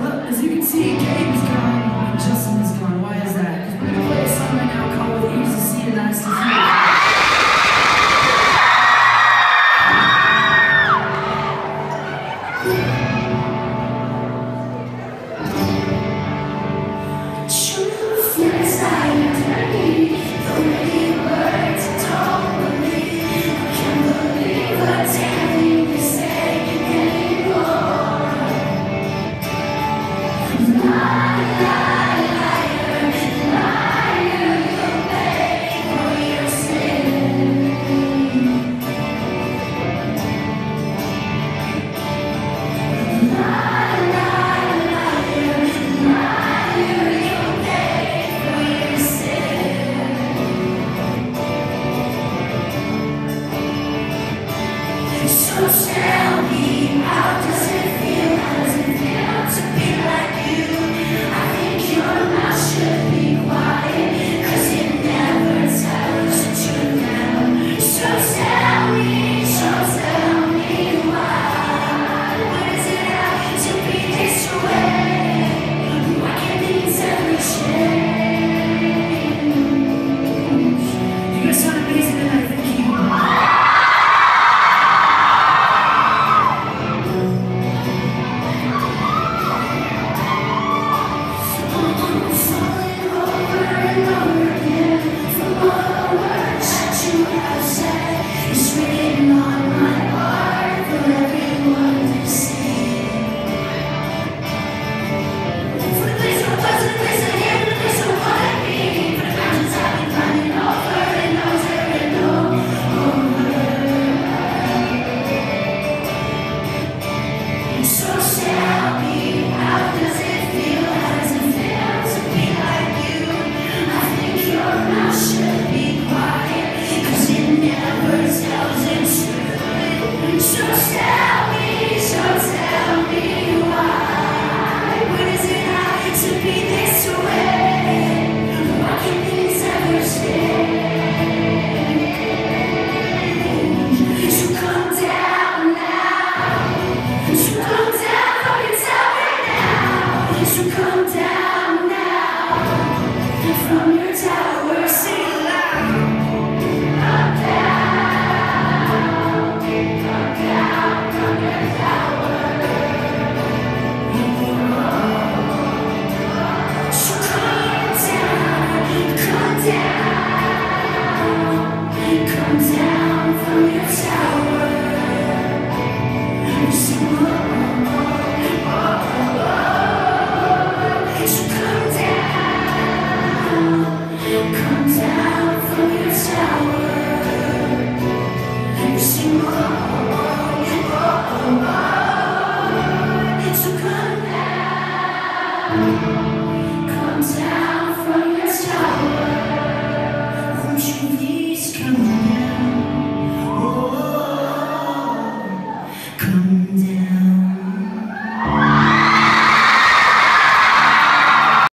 Well, as you can see, Gabe is gone and Justin is gone. So tell me, how does it feel? How does it feel?